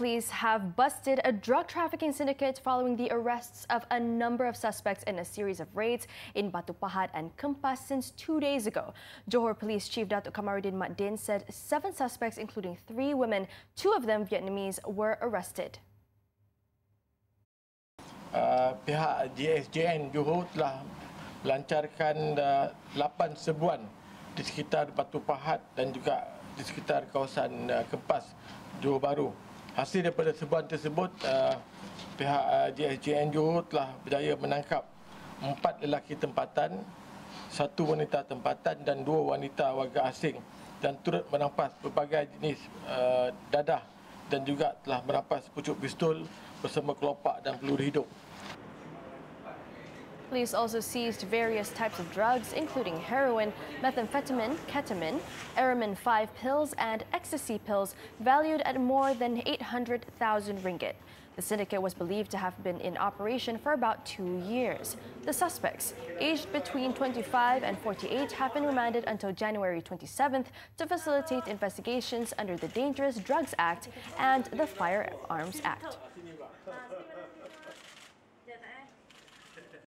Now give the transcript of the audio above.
police have busted a drug trafficking syndicate following the arrests of a number of suspects in a series of raids in Batu Pahat and Kempas since two days ago. Johor Police Chief Datuk Kamarudin Mat Din said seven suspects, including three women, two of them Vietnamese, were arrested. Uh, pihak JSJN Johor telah melancarkan uh, 8 serbuan di sekitar Batu Pahat dan juga di sekitar kawasan uh, Kempas Johor Baru. Hasil daripada serbuan tersebut, uh, pihak uh, JSJN Johor telah berjaya menangkap empat lelaki tempatan, satu wanita tempatan dan dua wanita warga asing dan turut merampas berbagai jenis uh, dadah dan juga telah merampas pucuk pistol bersama kelopak dan peluru hidup. Police also seized various types of drugs, including heroin, methamphetamine, ketamine, Erimin 5 pills, and ecstasy pills, valued at more than 800,000 ringgit. The syndicate was believed to have been in operation for about two years. The suspects, aged between 25 and 48, have been remanded until January 27th to facilitate investigations under the Dangerous Drugs Act and the Firearms Act.